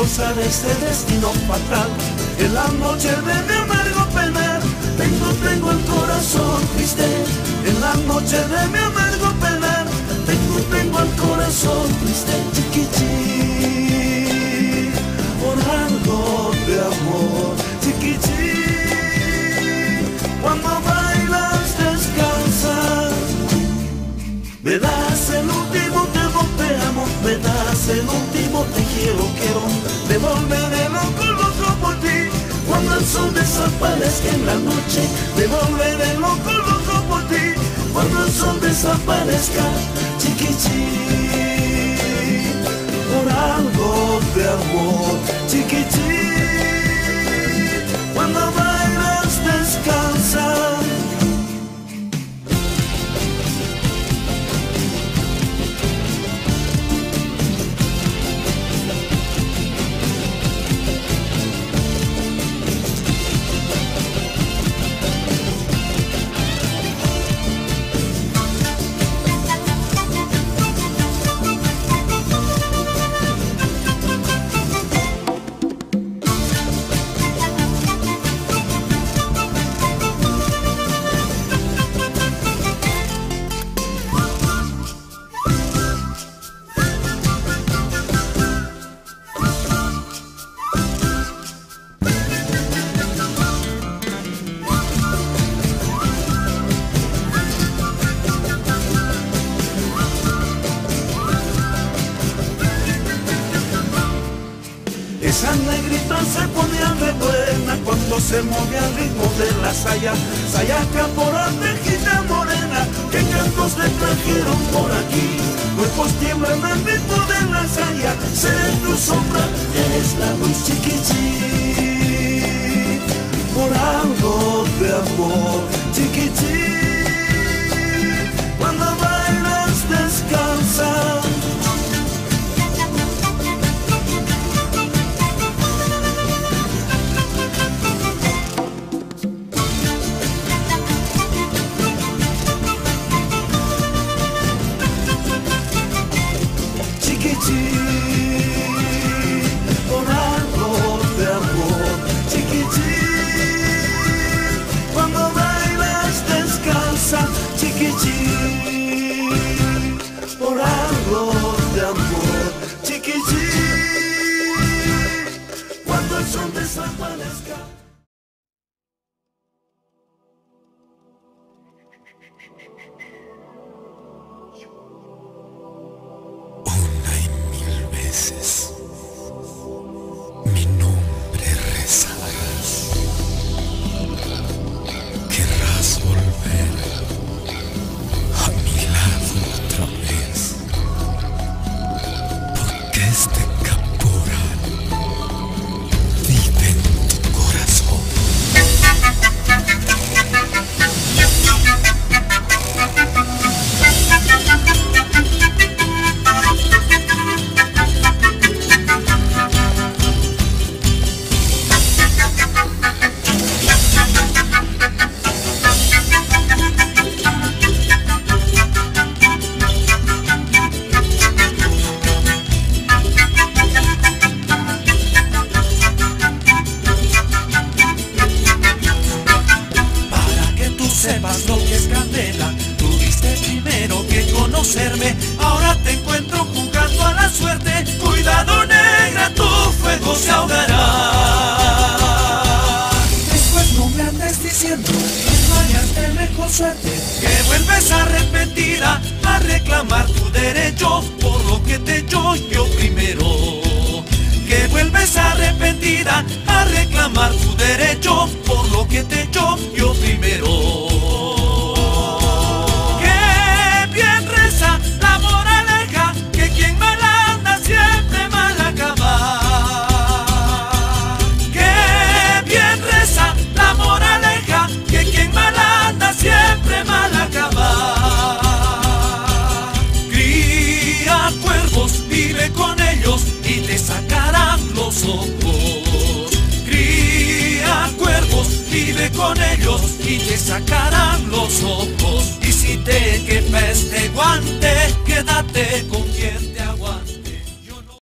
a Dios por forzar este destino fatal. En la noche de mi amargo penar, tengo, tengo el corazón triste. En la noche de mi amargo penar, tengo, tengo el corazón triste. Chiquichi, por algo de amor. Chiquichi, cuando bailas descansas. Me das el último te amo, me das el último quiero, quiero. Me volveré loco, por ti. Cuando el sol desaparezca en la noche, me volveré loco, loco por ti. Cuando el sol desaparezca, chiquichi, por algo de amor, Esa negrita se ponía re buena cuando se movía al ritmo de la saya. Sayaca por tejita morena, que cantos le trajeron por aquí. Cuerpos tiemblan al ritmo de la saya, sé tu sombra, eres la luz chiquichi. Por algo de amor, Sol desaparezca. Una mil veces fuego se ahogará. Después no me andes diciendo que fallaste mejor suerte. Que vuelves arrepentida a reclamar tu derecho por lo que te echó yo primero que vuelves arrepentida a reclamar tu derecho por lo que te echó yo primero. Ojos. Cría cuervos, vive con ellos y te sacarán los ojos. Y si te quepa este guante, quédate con quien